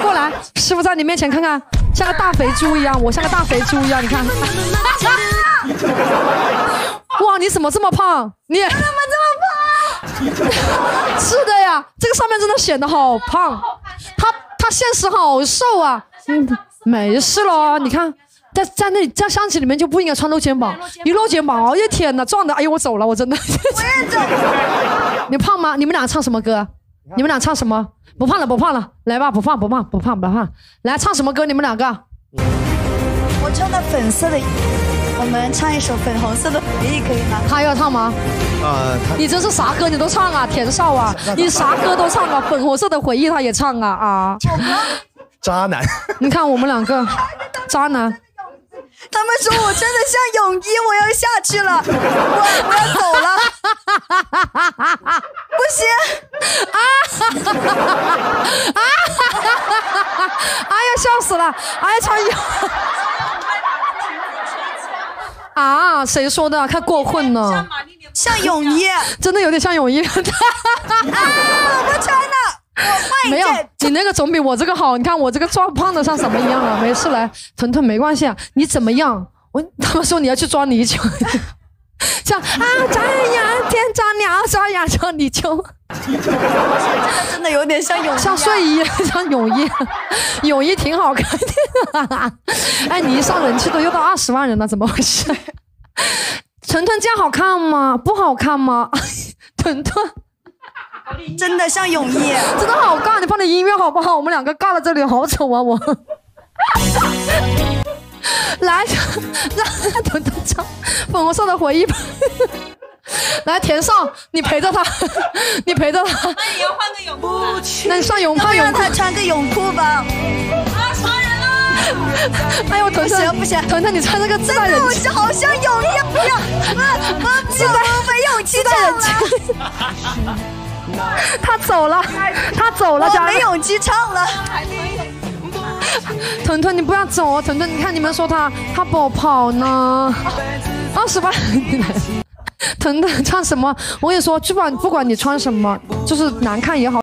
过来，师傅在你面前看看，像个大肥猪一样，我像个大肥猪一样，你看。哇，你怎么这么胖？你怎么这么胖？是的呀，这个上面真的显得好胖，他他现实好瘦啊。嗯，没事了，你看。在在那里，在相机里面就不应该穿露肩膀，一露肩膀，哎呀天哪，撞的，哎呦我走了，我真的。我也走。你胖吗？你们俩唱什么歌？你们俩唱什么？不胖了，不胖了，来吧，不胖，不胖，不胖，不胖，来唱什么歌？你们两个。我穿的粉色的，我们唱一首粉红色的回忆，可以吗？他要唱吗？啊，你这是啥歌？你都唱啊，田少啊，你啥歌都唱啊，粉红色的回忆他也唱啊啊。渣男。你看我们两个，渣男。他们说我真的像泳衣，我要下去了，我我要走了，不行，啊哈，啊哈，哎呀，笑死了，哎呀，穿衣服，啊，谁说的？看过分呢，像泳衣，真的有点像泳衣，啊，我不穿了。我没有，你那个总比我这个好。你看我这个壮胖的像什么一样啊？没事，来，屯屯没关系啊。你怎么样？我他们说你要去抓泥鳅，像啊抓呀天抓鸟抓呀抓泥鳅。真的有点像泳像睡衣像泳衣，泳衣挺好看的。哎，你一上人气都又到二十万人了，怎么回事？屯屯这样好看吗？不好看吗？屯屯。真的像泳衣，真的好尬！你放点音乐好不好？我们两个尬在这里好丑啊！我 来，让等等唱粉红色的回忆吧。来，田少，你陪着他，你陪着他。那你要换个泳裤。那你上泳裤，让他穿个泳裤吧。啊，杀人了！哎呦，腾腾不行，腾腾你穿这个自带人气，好像泳衣，不要，自带没勇气人气。他走了，他走了，我没勇气唱了。腾腾，你不要走啊！屯屯，你看你们说他他不跑呢。二十万，屯屯唱什么？我跟你说，不管不管你穿什么，就是难看也好。